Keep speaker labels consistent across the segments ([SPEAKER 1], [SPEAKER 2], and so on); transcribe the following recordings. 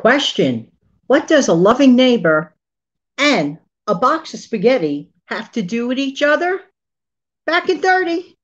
[SPEAKER 1] Question What does a loving neighbor and a box of spaghetti have to do with each other? Back in 30.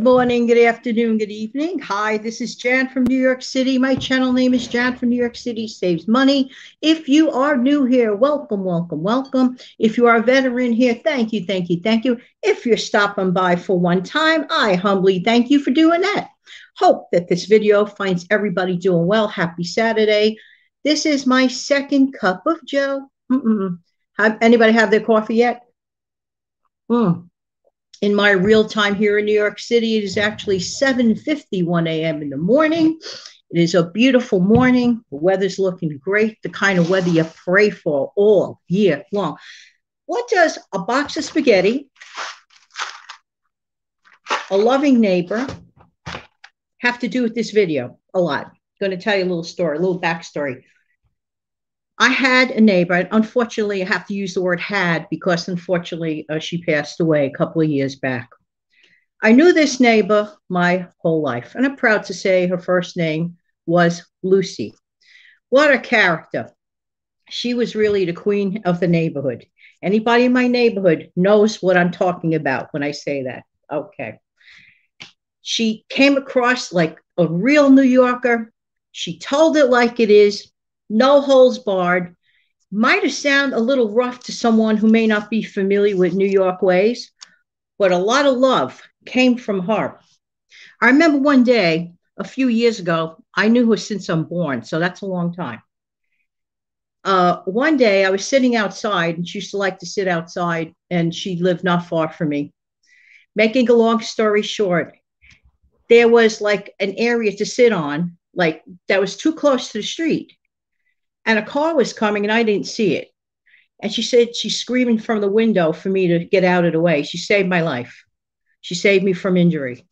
[SPEAKER 1] Good morning, good afternoon, good evening. Hi, this is Jan from New York City. My channel name is Jan from New York City Saves Money. If you are new here, welcome, welcome, welcome. If you are a veteran here, thank you, thank you, thank you. If you're stopping by for one time, I humbly thank you for doing that. Hope that this video finds everybody doing well. Happy Saturday. This is my second cup of Joe. Mm-mm. Have anybody have their coffee yet? Mm in my real time here in New York City, it is actually 7:51 a.m. in the morning. It is a beautiful morning. The weather's looking great, the kind of weather you pray for all year long. What does a box of spaghetti, a loving neighbor, have to do with this video? A lot. I'm going to tell you a little story, a little backstory. I had a neighbor, and unfortunately, I have to use the word had because unfortunately, uh, she passed away a couple of years back. I knew this neighbor my whole life, and I'm proud to say her first name was Lucy. What a character! She was really the queen of the neighborhood. Anybody in my neighborhood knows what I'm talking about when I say that. Okay. She came across like a real New Yorker. She told it like it is no holes barred, might have sounded a little rough to someone who may not be familiar with New York ways, but a lot of love came from her. I remember one day a few years ago, I knew her since I'm born, so that's a long time. Uh, one day I was sitting outside, and she used to like to sit outside, and she lived not far from me. Making a long story short, there was like an area to sit on, like that was too close to the street and a car was coming and I didn't see it. And she said she's screaming from the window for me to get out of the way. She saved my life. She saved me from injury.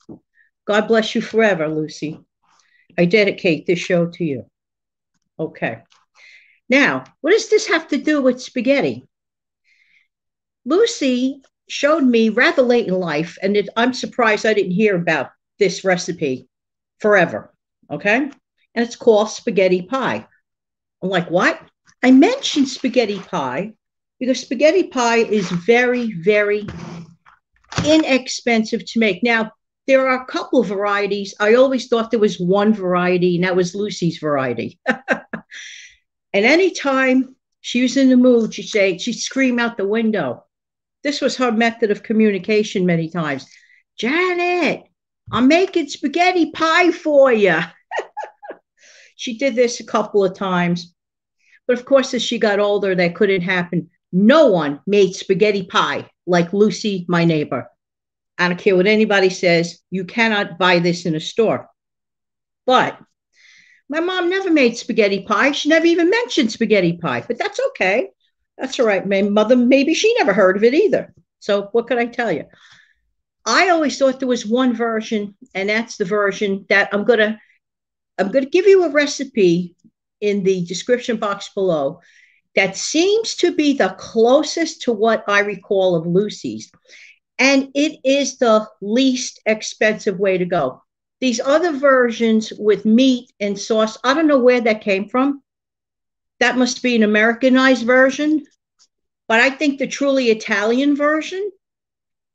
[SPEAKER 1] God bless you forever, Lucy. I dedicate this show to you. Okay. Now, what does this have to do with spaghetti? Lucy showed me rather late in life, and it, I'm surprised I didn't hear about this recipe forever. Okay. And it's called spaghetti pie. I'm like, what? I mentioned spaghetti pie because spaghetti pie is very, very inexpensive to make. Now, there are a couple varieties. I always thought there was one variety, and that was Lucy's variety. and anytime she was in the mood, she'd say, she'd scream out the window. This was her method of communication many times. Janet, I'm making spaghetti pie for you. She did this a couple of times. But of course, as she got older, that couldn't happen. No one made spaghetti pie like Lucy, my neighbor. I don't care what anybody says, you cannot buy this in a store. But my mom never made spaghetti pie. She never even mentioned spaghetti pie, but that's okay. That's all right. My mother, maybe she never heard of it either. So what could I tell you? I always thought there was one version, and that's the version that I'm going to I'm going to give you a recipe in the description box below that seems to be the closest to what I recall of Lucy's. And it is the least expensive way to go. These other versions with meat and sauce, I don't know where that came from. That must be an Americanized version. But I think the truly Italian version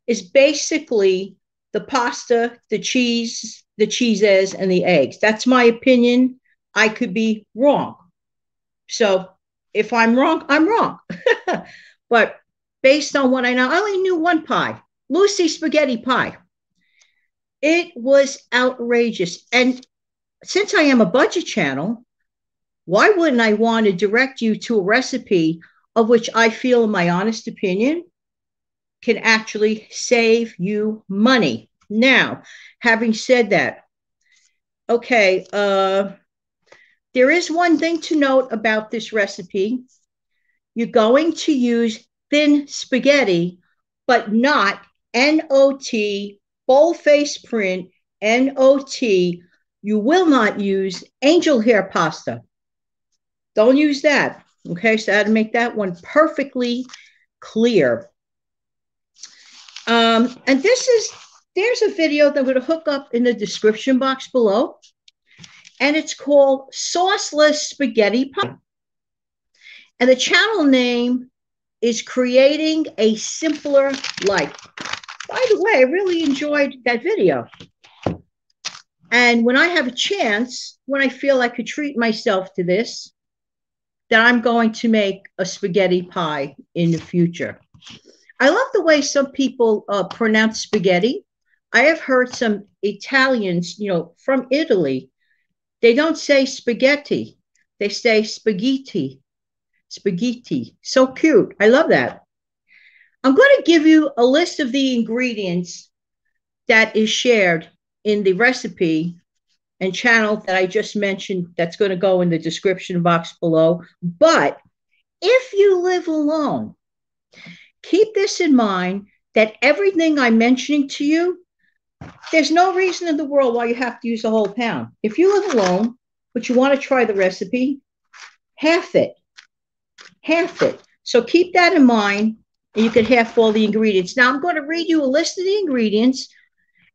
[SPEAKER 1] is basically the pasta, the cheese, the cheeses and the eggs. That's my opinion. I could be wrong. So if I'm wrong, I'm wrong. but based on what I know, I only knew one pie, Lucy spaghetti pie. It was outrageous. And since I am a budget channel, why wouldn't I want to direct you to a recipe of which I feel, in my honest opinion, can actually save you money? Now, having said that, okay, uh, There is one thing to note about this recipe. You're going to use thin spaghetti, but not N-O-T, bold-face print, N-O-T. You will not use angel hair pasta. Don't use that. Okay, so I had to make that one perfectly clear. Um, and this is, there's a video that I'm going to hook up in the description box below. And it's called Sauceless Spaghetti Pie. And the channel name is Creating a Simpler Life. By the way, I really enjoyed that video. And when I have a chance, when I feel I could treat myself to this, that I'm going to make a spaghetti pie in the future. I love the way some people uh, pronounce spaghetti. I have heard some Italians, you know, from Italy, they don't say spaghetti, they say spaghetti. Spaghetti. So cute. I love that. I'm going to give you a list of the ingredients that is shared in the recipe and channel that I just mentioned that's going to go in the description box below. But if you live alone, keep this in mind that everything I'm mentioning to you, there's no reason in the world why you have to use a whole pound. If you live alone, but you want to try the recipe, half it, half it. So keep that in mind, and you can half all the ingredients. Now I'm going to read you a list of the ingredients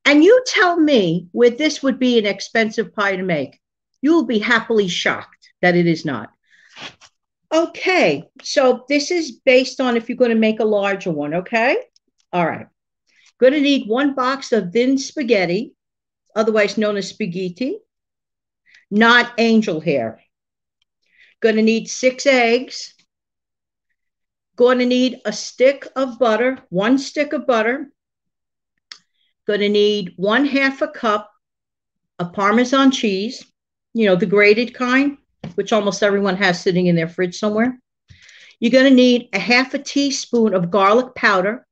[SPEAKER 1] and you tell me where this would be an expensive pie to make. You will be happily shocked that it is not. Okay, so this is based on if you're going to make a larger one, okay? All right. Going to need one box of thin spaghetti, otherwise known as spaghetti, not angel hair. Going to need six eggs. Going to need a stick of butter, one stick of butter, Going to need one half a cup of Parmesan cheese, you know, the grated kind, which almost everyone has sitting in their fridge somewhere. You're going to need a half a teaspoon of garlic powder,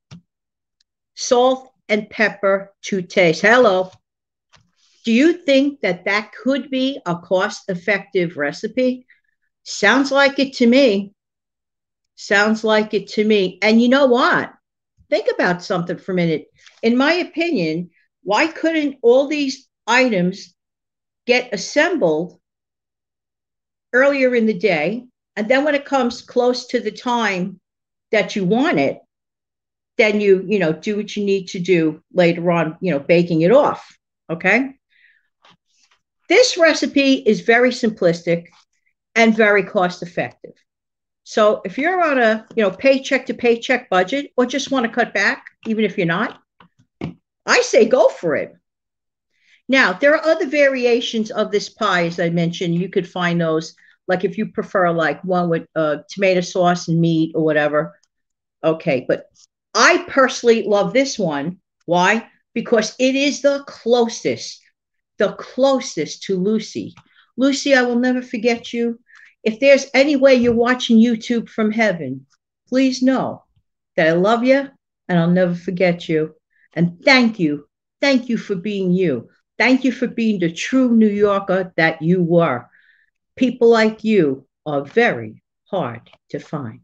[SPEAKER 1] salt and pepper to taste. Hello. Do you think that that could be a cost effective recipe? Sounds like it to me. Sounds like it to me. And you know what? Think about something for a minute in my opinion, why couldn't all these items get assembled earlier in the day? And then when it comes close to the time that you want it, then you, you know, do what you need to do later on, you know, baking it off. Okay. This recipe is very simplistic and very cost effective. So if you're on a, you know, paycheck to paycheck budget or just want to cut back, even if you're not, I say go for it. Now, there are other variations of this pie, as I mentioned. You could find those, like if you prefer like one with uh, tomato sauce and meat or whatever. Okay, but I personally love this one. Why? Because it is the closest, the closest to Lucy. Lucy, I will never forget you. If there's any way you're watching YouTube from heaven, please know that I love you and I'll never forget you. And thank you. Thank you for being you. Thank you for being the true New Yorker that you were. People like you are very hard to find.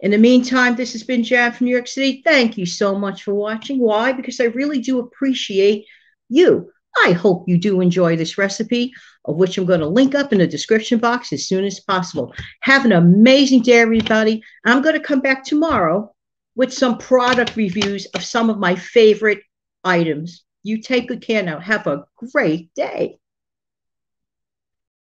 [SPEAKER 1] In the meantime, this has been Jan from New York City. Thank you so much for watching. Why? Because I really do appreciate you. I hope you do enjoy this recipe, of which I'm going to link up in the description box as soon as possible. Have an amazing day, everybody. I'm going to come back tomorrow with some product reviews of some of my favorite items. You take good care now. Have a great day.